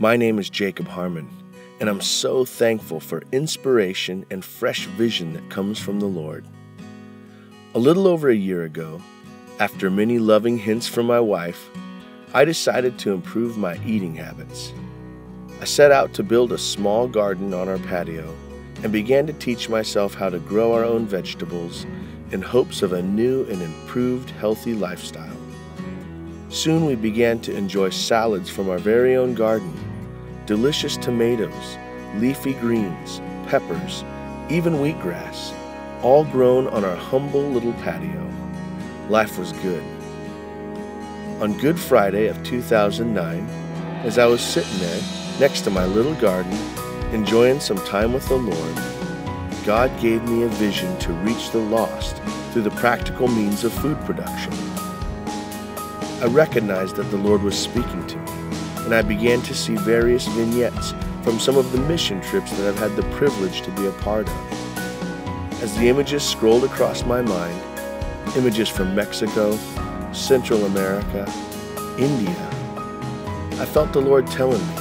My name is Jacob Harman, and I'm so thankful for inspiration and fresh vision that comes from the Lord. A little over a year ago, after many loving hints from my wife, I decided to improve my eating habits. I set out to build a small garden on our patio and began to teach myself how to grow our own vegetables in hopes of a new and improved healthy lifestyle. Soon we began to enjoy salads from our very own garden, delicious tomatoes, leafy greens, peppers, even wheatgrass, all grown on our humble little patio. Life was good. On Good Friday of 2009, as I was sitting there next to my little garden, enjoying some time with the Lord, God gave me a vision to reach the lost through the practical means of food production. I recognized that the Lord was speaking to me, and I began to see various vignettes from some of the mission trips that I've had the privilege to be a part of. As the images scrolled across my mind, images from Mexico, Central America, India, I felt the Lord telling me,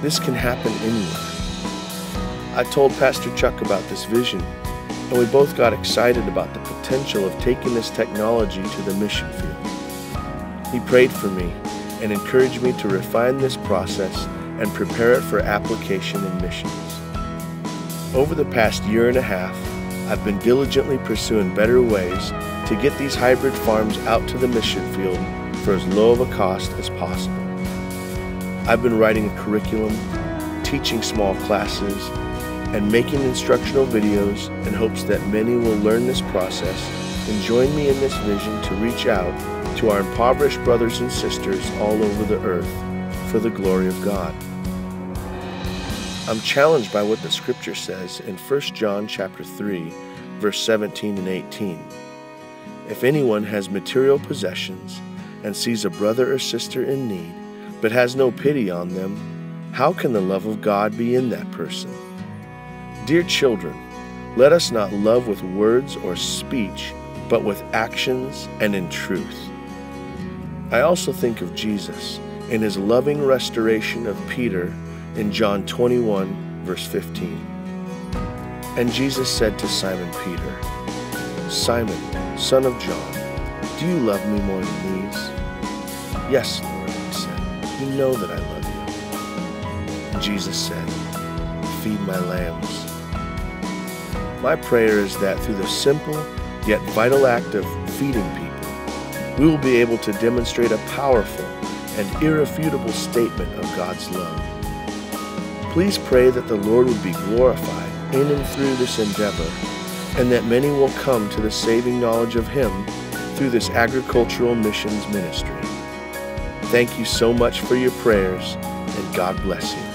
this can happen anywhere. I told Pastor Chuck about this vision, and we both got excited about the potential of taking this technology to the mission field. He prayed for me and encourage me to refine this process and prepare it for application in missions. Over the past year and a half, I've been diligently pursuing better ways to get these hybrid farms out to the mission field for as low of a cost as possible. I've been writing a curriculum, teaching small classes, and making instructional videos in hopes that many will learn this process and join me in this vision to reach out to our impoverished brothers and sisters all over the earth for the glory of God. I'm challenged by what the scripture says in 1 John chapter 3 verse 17 and 18. If anyone has material possessions and sees a brother or sister in need but has no pity on them, how can the love of God be in that person? Dear children, let us not love with words or speech, but with actions and in truth. I also think of Jesus and his loving restoration of Peter in John 21, verse 15. And Jesus said to Simon Peter, Simon, son of John, do you love me more than these? Yes, Lord, he said, you know that I love you. Jesus said, Feed my lambs. My prayer is that through the simple yet vital act of feeding people, we will be able to demonstrate a powerful and irrefutable statement of God's love. Please pray that the Lord would be glorified in and through this endeavor, and that many will come to the saving knowledge of Him through this agricultural missions ministry. Thank you so much for your prayers, and God bless you.